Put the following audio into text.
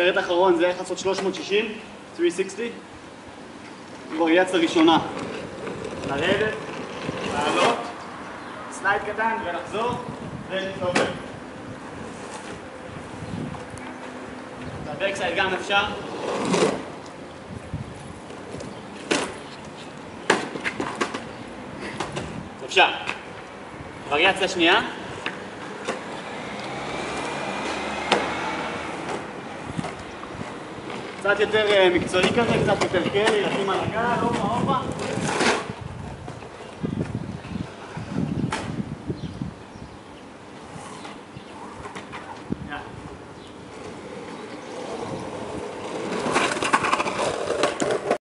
סרט אחרון זה איך לעשות 360, 360. וריאציה ראשונה. לרדת, לעלות, סלייד קטן ולחזור, ולהתעורר. בבקסייד גם אפשר. אפשר. וריאציה שנייה. קצת יותר אה, מקצועי כזה, קצת יותר קרי, לשים על הגל, הופה,